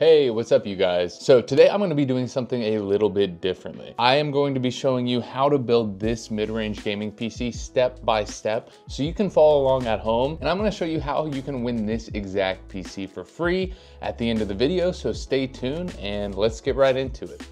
Hey, what's up you guys? So today I'm gonna to be doing something a little bit differently. I am going to be showing you how to build this mid-range gaming PC step by step so you can follow along at home. And I'm gonna show you how you can win this exact PC for free at the end of the video. So stay tuned and let's get right into it.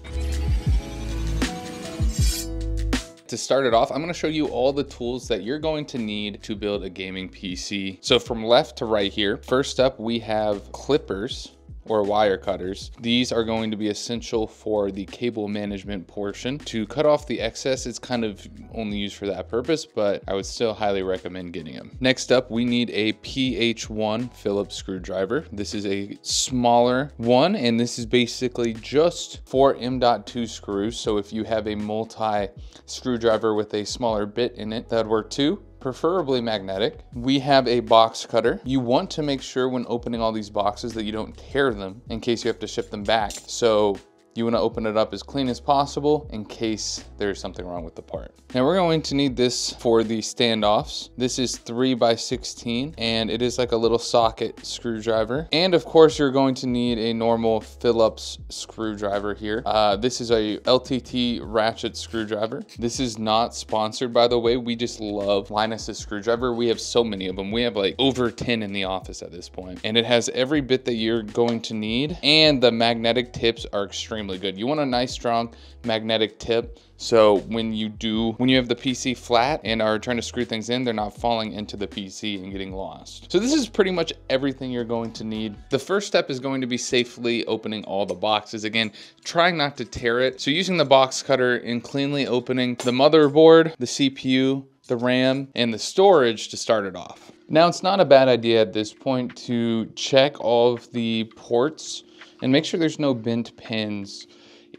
To start it off, I'm gonna show you all the tools that you're going to need to build a gaming PC. So from left to right here, first up we have clippers or wire cutters. These are going to be essential for the cable management portion. To cut off the excess, it's kind of only used for that purpose, but I would still highly recommend getting them. Next up, we need a PH1 Phillips screwdriver. This is a smaller one, and this is basically just for M.2 screws. So if you have a multi screwdriver with a smaller bit in it, that'd work too preferably magnetic. We have a box cutter. You want to make sure when opening all these boxes that you don't tear them in case you have to ship them back. So you wanna open it up as clean as possible in case there's something wrong with the part. Now we're going to need this for the standoffs. This is three by 16 and it is like a little socket screwdriver. And of course you're going to need a normal Phillips screwdriver here. Uh, this is a LTT ratchet screwdriver. This is not sponsored by the way, we just love Linus's screwdriver. We have so many of them. We have like over 10 in the office at this point. And it has every bit that you're going to need and the magnetic tips are extremely extremely good. You want a nice strong magnetic tip. So when you do, when you have the PC flat and are trying to screw things in, they're not falling into the PC and getting lost. So this is pretty much everything you're going to need. The first step is going to be safely opening all the boxes. Again, trying not to tear it. So using the box cutter and cleanly opening the motherboard, the CPU, the RAM, and the storage to start it off. Now it's not a bad idea at this point to check all of the ports and make sure there's no bent pins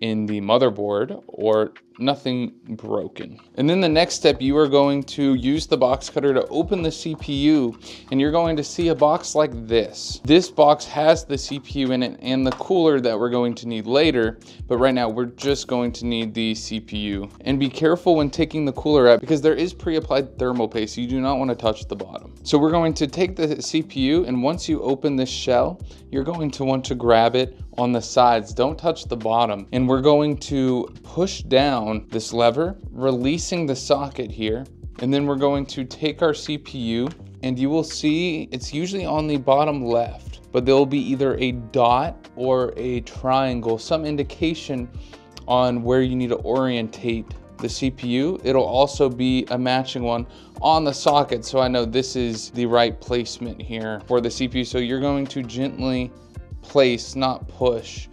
in the motherboard or nothing broken. And then the next step, you are going to use the box cutter to open the CPU and you're going to see a box like this. This box has the CPU in it and the cooler that we're going to need later, but right now we're just going to need the CPU. And be careful when taking the cooler out because there is pre-applied thermal paste. You do not want to touch the bottom. So we're going to take the CPU and once you open this shell, you're going to want to grab it on the sides. Don't touch the bottom. And we're going to push down this lever, releasing the socket here. And then we're going to take our CPU and you will see it's usually on the bottom left, but there'll be either a dot or a triangle, some indication on where you need to orientate the CPU. It'll also be a matching one on the socket. So I know this is the right placement here for the CPU. So you're going to gently place, not push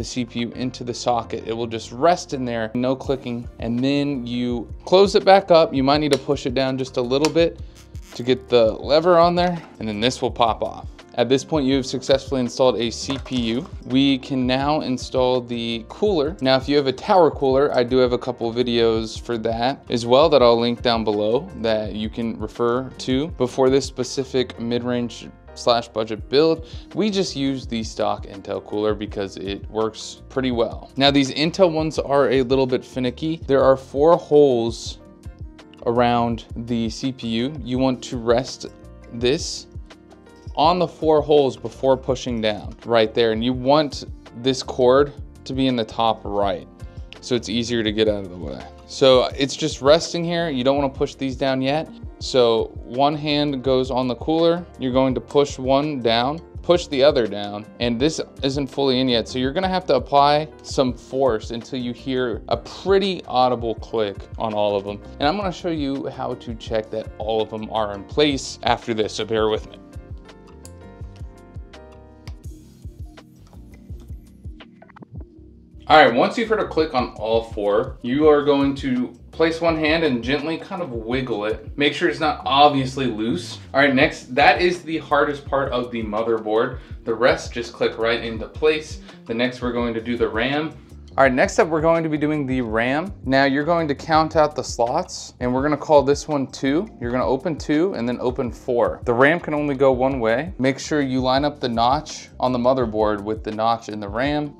the CPU into the socket. It will just rest in there, no clicking. And then you close it back up. You might need to push it down just a little bit to get the lever on there, and then this will pop off. At this point, you have successfully installed a CPU. We can now install the cooler. Now, if you have a tower cooler, I do have a couple videos for that as well that I'll link down below that you can refer to. Before this specific mid-range slash budget build, we just use the stock Intel cooler because it works pretty well. Now these Intel ones are a little bit finicky. There are four holes around the CPU. You want to rest this on the four holes before pushing down right there. And you want this cord to be in the top right so it's easier to get out of the way. So it's just resting here. You don't want to push these down yet. So one hand goes on the cooler, you're going to push one down, push the other down, and this isn't fully in yet. So you're gonna have to apply some force until you hear a pretty audible click on all of them. And I'm gonna show you how to check that all of them are in place after this, so bear with me. All right, once you've heard a click on all four, you are going to Place one hand and gently kind of wiggle it. Make sure it's not obviously loose. All right, next, that is the hardest part of the motherboard. The rest just click right into place. The next we're going to do the RAM. All right, next up we're going to be doing the RAM. Now you're going to count out the slots and we're gonna call this one two. You're gonna open two and then open four. The RAM can only go one way. Make sure you line up the notch on the motherboard with the notch in the RAM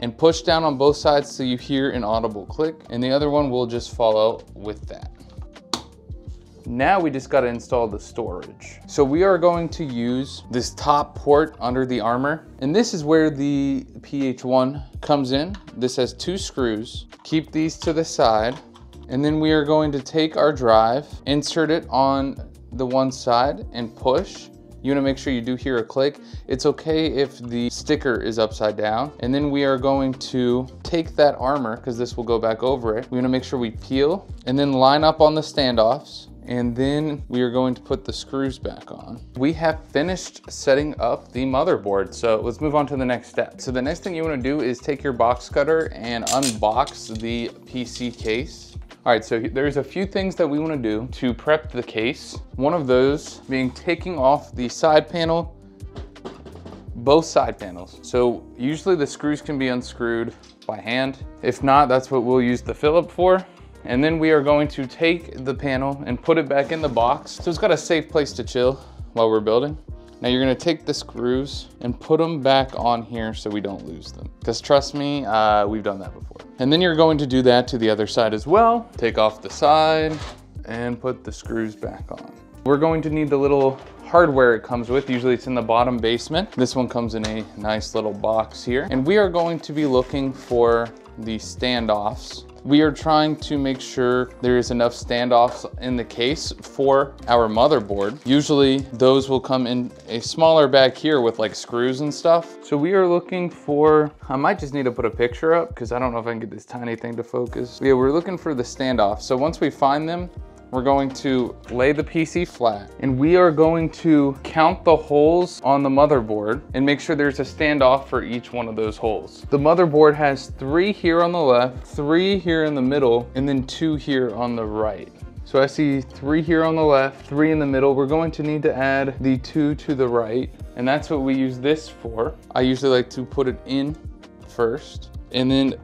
and push down on both sides so you hear an audible click and the other one will just follow with that. Now we just gotta install the storage. So we are going to use this top port under the armor. And this is where the PH1 comes in. This has two screws. Keep these to the side. And then we are going to take our drive, insert it on the one side and push. You wanna make sure you do hear a click. It's okay if the sticker is upside down. And then we are going to take that armor, because this will go back over it. We wanna make sure we peel and then line up on the standoffs and then we are going to put the screws back on. We have finished setting up the motherboard, so let's move on to the next step. So the next thing you wanna do is take your box cutter and unbox the PC case. All right, so there's a few things that we wanna do to prep the case. One of those being taking off the side panel, both side panels. So usually the screws can be unscrewed by hand. If not, that's what we'll use the Phillip for. And then we are going to take the panel and put it back in the box. So it's got a safe place to chill while we're building. Now you're gonna take the screws and put them back on here so we don't lose them. Because trust me, uh, we've done that before. And then you're going to do that to the other side as well. Take off the side and put the screws back on. We're going to need the little hardware it comes with. Usually it's in the bottom basement. This one comes in a nice little box here. And we are going to be looking for the standoffs we are trying to make sure there is enough standoffs in the case for our motherboard. Usually those will come in a smaller bag here with like screws and stuff. So we are looking for, I might just need to put a picture up because I don't know if I can get this tiny thing to focus. Yeah, we're looking for the standoff. So once we find them, we're going to lay the PC flat and we are going to count the holes on the motherboard and make sure there's a standoff for each one of those holes. The motherboard has three here on the left, three here in the middle, and then two here on the right. So I see three here on the left, three in the middle. We're going to need to add the two to the right, and that's what we use this for. I usually like to put it in first, and then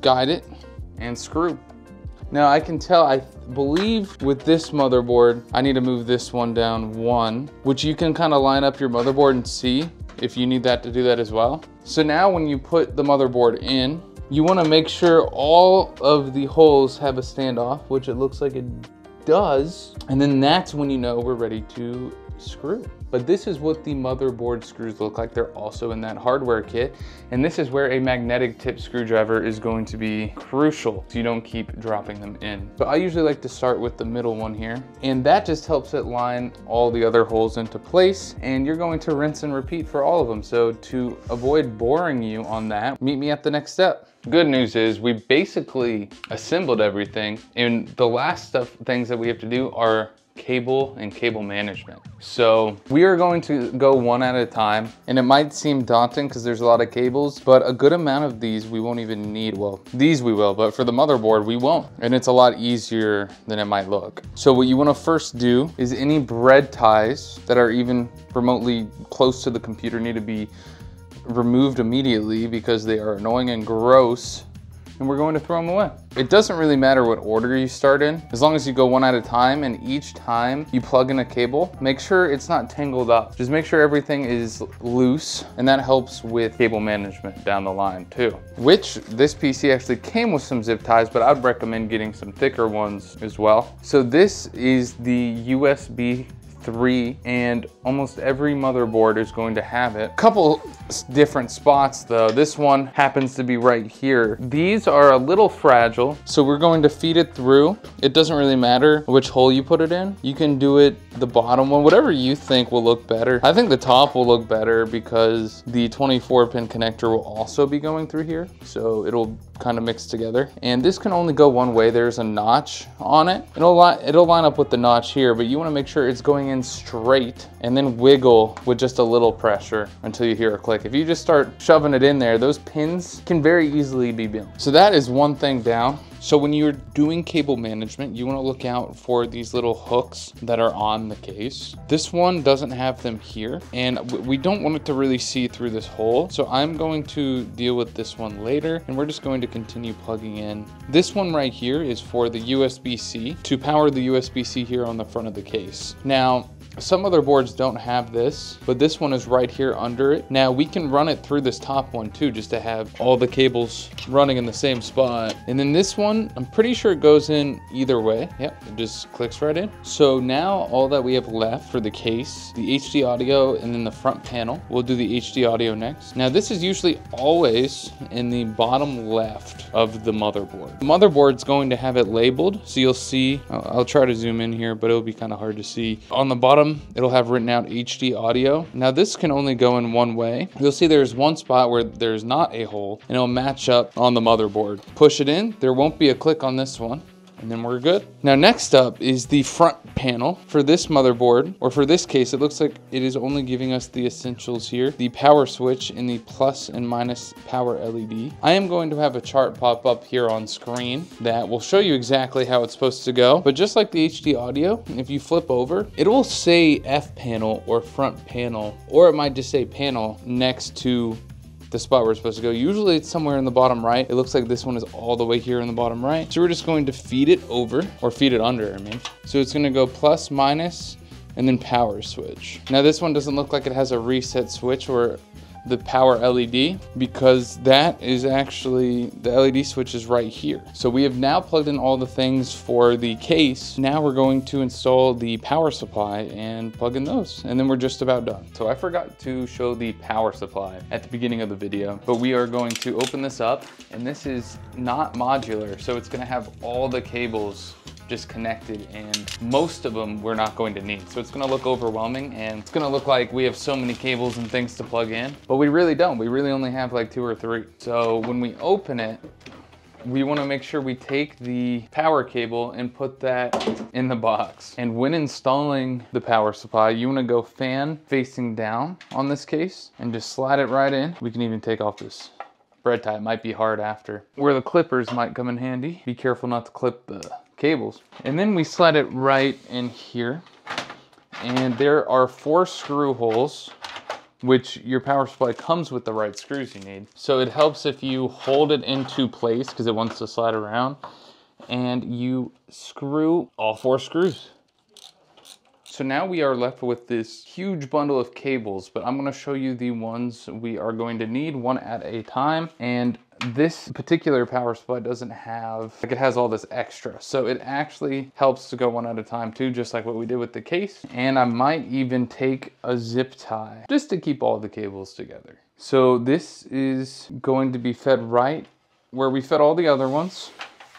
guide it and screw. Now I can tell, I believe with this motherboard, I need to move this one down one, which you can kind of line up your motherboard and see if you need that to do that as well. So now when you put the motherboard in, you wanna make sure all of the holes have a standoff, which it looks like it does. And then that's when you know we're ready to screw. But this is what the motherboard screws look like. They're also in that hardware kit. And this is where a magnetic tip screwdriver is going to be crucial so you don't keep dropping them in. But I usually like to start with the middle one here. And that just helps it line all the other holes into place. And you're going to rinse and repeat for all of them. So to avoid boring you on that, meet me at the next step. Good news is we basically assembled everything and the last stuff things that we have to do are cable and cable management. So we are going to go one at a time and it might seem daunting because there's a lot of cables, but a good amount of these we won't even need. Well, these we will, but for the motherboard, we won't. And it's a lot easier than it might look. So what you wanna first do is any bread ties that are even remotely close to the computer need to be removed immediately because they are annoying and gross and we're going to throw them away. It doesn't really matter what order you start in, as long as you go one at a time and each time you plug in a cable, make sure it's not tangled up. Just make sure everything is loose and that helps with cable management down the line too. Which this PC actually came with some zip ties, but I'd recommend getting some thicker ones as well. So this is the USB 3 and almost every motherboard is going to have it. A couple different spots though. This one happens to be right here. These are a little fragile, so we're going to feed it through. It doesn't really matter which hole you put it in. You can do it the bottom one, whatever you think will look better. I think the top will look better because the 24 pin connector will also be going through here. So it'll kind of mix together. And this can only go one way. There's a notch on it. It'll, li it'll line up with the notch here, but you wanna make sure it's going in straight and then wiggle with just a little pressure until you hear a click. If you just start shoving it in there, those pins can very easily be bent. So that is one thing down. So when you're doing cable management, you wanna look out for these little hooks that are on the case. This one doesn't have them here, and we don't want it to really see through this hole. So I'm going to deal with this one later, and we're just going to continue plugging in. This one right here is for the USB-C to power the USB-C here on the front of the case. Now, Some other boards don't have this, but this one is right here under it. Now we can run it through this top one too, just to have all the cables running in the same spot. And then this one, I'm pretty sure it goes in either way. Yep, it just clicks right in. So now all that we have left for the case, the HD audio and then the front panel. We'll do the HD audio next. Now this is usually always in the bottom left of the motherboard. The motherboard's going to have it labeled. So you'll see, I'll, I'll try to zoom in here, but it'll be kind of hard to see. On the bottom, it'll have written out HD audio. Now this can only go in one way. You'll see there's one spot where there's not a hole and it'll match up on the motherboard. Push it in, there won't be a click on this one and then we're good. Now next up is the front panel. For this motherboard, or for this case, it looks like it is only giving us the essentials here. The power switch and the plus and minus power LED. I am going to have a chart pop up here on screen that will show you exactly how it's supposed to go. But just like the HD audio, if you flip over, it will say F panel or front panel, or it might just say panel next to the spot we're supposed to go. Usually it's somewhere in the bottom right. It looks like this one is all the way here in the bottom right. So we're just going to feed it over, or feed it under, I mean. So it's gonna go plus, minus, and then power switch. Now this one doesn't look like it has a reset switch or the power LED because that is actually, the LED switch is right here. So we have now plugged in all the things for the case. Now we're going to install the power supply and plug in those and then we're just about done. So I forgot to show the power supply at the beginning of the video, but we are going to open this up and this is not modular. So it's gonna have all the cables just connected and most of them we're not going to need. So it's gonna look overwhelming and it's gonna look like we have so many cables and things to plug in, but we really don't. We really only have like two or three. So when we open it, we wanna make sure we take the power cable and put that in the box. And when installing the power supply, you wanna go fan facing down on this case and just slide it right in. We can even take off this bread tie. It might be hard after. Where the clippers might come in handy. Be careful not to clip the cables. And then we slide it right in here. And there are four screw holes which your power supply comes with the right screws you need. So it helps if you hold it into place because it wants to slide around and you screw all four screws. So now we are left with this huge bundle of cables, but I'm gonna show you the ones we are going to need one at a time. And this particular power supply doesn't have, like it has all this extra. So it actually helps to go one at a time too, just like what we did with the case. And I might even take a zip tie just to keep all the cables together. So this is going to be fed right where we fed all the other ones.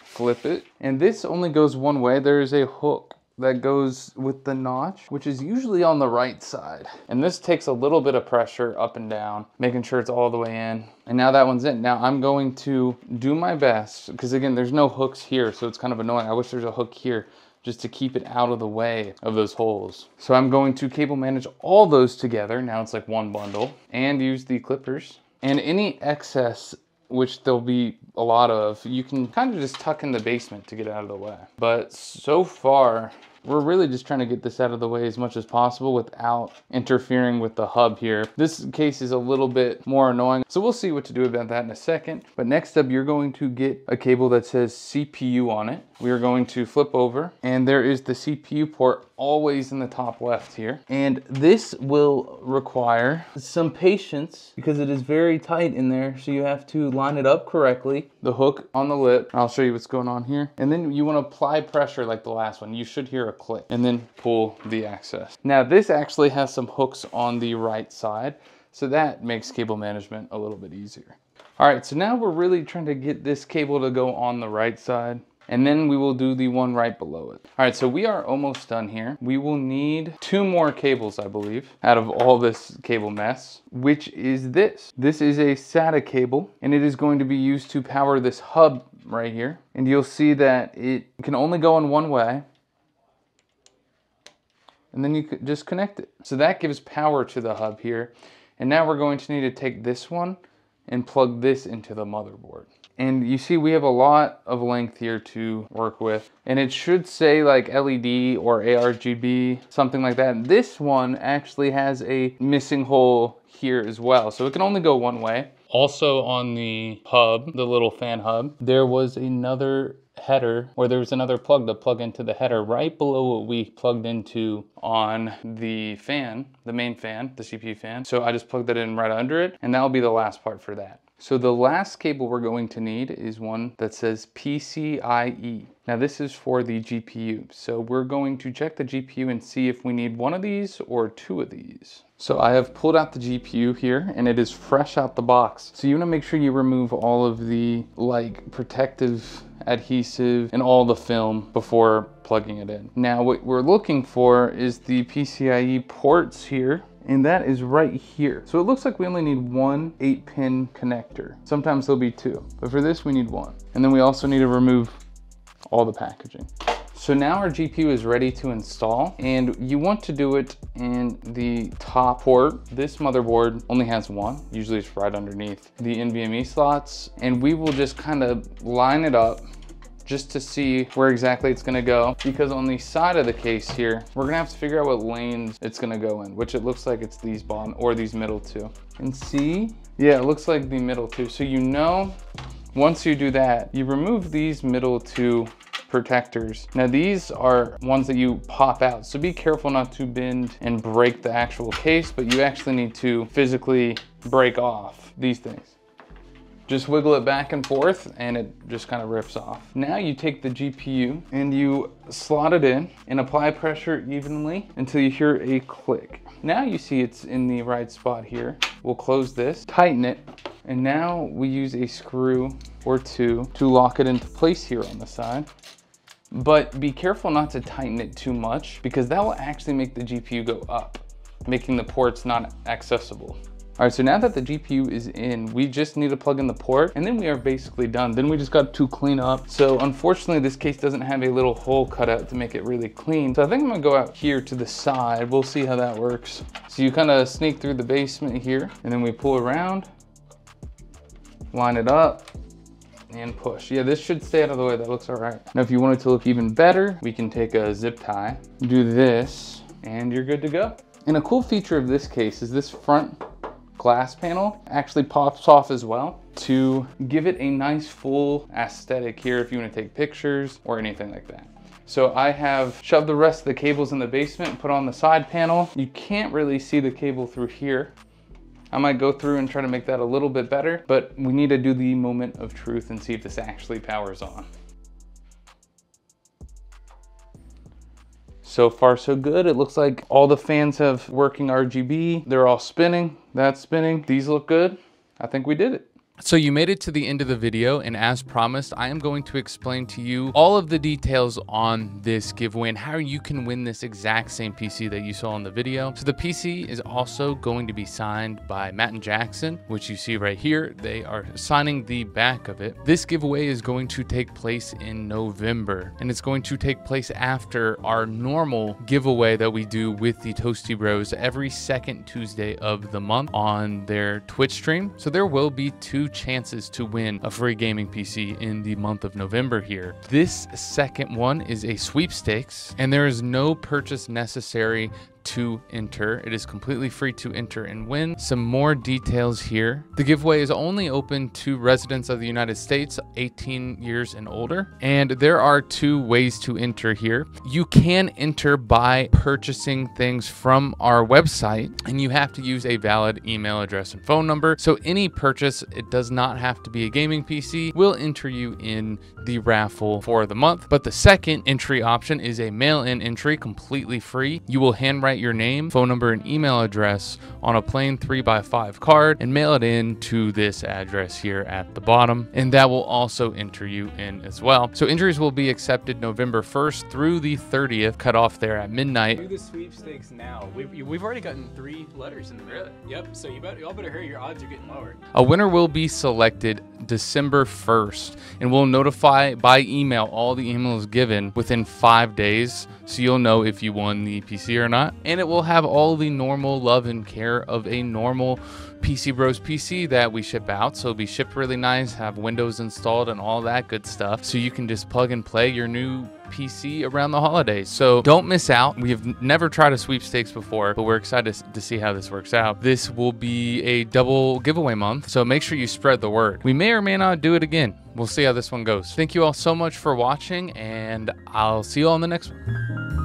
Flip it. And this only goes one way. There is a hook that goes with the notch, which is usually on the right side. And this takes a little bit of pressure up and down, making sure it's all the way in. And now that one's in. Now I'm going to do my best, because again, there's no hooks here, so it's kind of annoying. I wish there's a hook here just to keep it out of the way of those holes. So I'm going to cable manage all those together. Now it's like one bundle and use the clippers and any excess which there'll be a lot of, you can kind of just tuck in the basement to get out of the way. But so far, we're really just trying to get this out of the way as much as possible without interfering with the hub here. This case is a little bit more annoying, so we'll see what to do about that in a second. But next up, you're going to get a cable that says CPU on it. We are going to flip over, and there is the CPU port always in the top left here. And this will require some patience because it is very tight in there. So you have to line it up correctly. The hook on the lip. I'll show you what's going on here. And then you want to apply pressure like the last one. You should hear a click and then pull the access. Now this actually has some hooks on the right side. So that makes cable management a little bit easier. All right, so now we're really trying to get this cable to go on the right side and then we will do the one right below it. All right, so we are almost done here. We will need two more cables, I believe, out of all this cable mess, which is this. This is a SATA cable, and it is going to be used to power this hub right here. And you'll see that it can only go in one way, and then you could just connect it. So that gives power to the hub here. And now we're going to need to take this one and plug this into the motherboard. And you see we have a lot of length here to work with. And it should say like LED or ARGB, something like that. This one actually has a missing hole here as well. So it can only go one way. Also on the hub, the little fan hub, there was another header or there was another plug to plug into the header right below what we plugged into on the fan, the main fan, the CPU fan. So I just plugged that in right under it and that'll be the last part for that. So the last cable we're going to need is one that says PCIe. Now this is for the GPU. So we're going to check the GPU and see if we need one of these or two of these. So I have pulled out the GPU here and it is fresh out the box. So you wanna make sure you remove all of the like protective adhesive and all the film before plugging it in. Now what we're looking for is the PCIe ports here and that is right here. So it looks like we only need one eight pin connector. Sometimes there'll be two, but for this we need one. And then we also need to remove all the packaging. So now our GPU is ready to install and you want to do it in the top port. This motherboard only has one, usually it's right underneath the NVMe slots. And we will just kind of line it up just to see where exactly it's gonna go. Because on the side of the case here, we're gonna have to figure out what lanes it's gonna go in, which it looks like it's these bottom or these middle two. And see, yeah, it looks like the middle two. So you know, once you do that, you remove these middle two protectors. Now these are ones that you pop out. So be careful not to bend and break the actual case, but you actually need to physically break off these things. Just wiggle it back and forth and it just kind of rips off. Now you take the GPU and you slot it in and apply pressure evenly until you hear a click. Now you see it's in the right spot here. We'll close this, tighten it, and now we use a screw or two to lock it into place here on the side. But be careful not to tighten it too much because that will actually make the GPU go up, making the ports not accessible. All right, so now that the GPU is in, we just need to plug in the port and then we are basically done. Then we just got to clean up. So unfortunately, this case doesn't have a little hole cut out to make it really clean. So I think I'm gonna go out here to the side. We'll see how that works. So you kind of sneak through the basement here and then we pull around, line it up, and push. Yeah, this should stay out of the way. That looks all right. Now, if you want it to look even better, we can take a zip tie, do this, and you're good to go. And a cool feature of this case is this front glass panel actually pops off as well to give it a nice full aesthetic here if you want to take pictures or anything like that. So I have shoved the rest of the cables in the basement and put on the side panel. You can't really see the cable through here. I might go through and try to make that a little bit better, but we need to do the moment of truth and see if this actually powers on. So far so good. It looks like all the fans have working RGB. They're all spinning. That's spinning. These look good. I think we did it. So you made it to the end of the video and as promised, I am going to explain to you all of the details on this giveaway and how you can win this exact same PC that you saw in the video. So the PC is also going to be signed by Matt and Jackson, which you see right here. They are signing the back of it. This giveaway is going to take place in November and it's going to take place after our normal giveaway that we do with the Toasty Bros every second Tuesday of the month on their Twitch stream. So there will be two chances to win a free gaming PC in the month of November here. This second one is a sweepstakes, and there is no purchase necessary to enter. It is completely free to enter and win. Some more details here. The giveaway is only open to residents of the United States 18 years and older. And there are two ways to enter here. You can enter by purchasing things from our website and you have to use a valid email address and phone number. So any purchase, it does not have to be a gaming PC, will enter you in the raffle for the month. But the second entry option is a mail-in entry completely free. You will handwrite write your name, phone number, and email address on a plain 3x5 card and mail it in to this address here at the bottom. And that will also enter you in as well. So entries will be accepted November 1st through the 30th, cut off there at midnight. Do the sweepstakes now. We've, we've already gotten three letters in the mail. Yep. So you better, y'all better hurry. Your odds are getting lower. A winner will be selected December 1st and we'll notify by email all the emails given within five days so you'll know if you won the PC or not. and it will have all the normal love and care of a normal PC Bros PC that we ship out. So it'll be shipped really nice, have Windows installed and all that good stuff. So you can just plug and play your new PC around the holidays. So don't miss out. We have never tried a sweepstakes before, but we're excited to see how this works out. This will be a double giveaway month, so make sure you spread the word. We may or may not do it again. We'll see how this one goes. Thank you all so much for watching, and I'll see you all in the next one.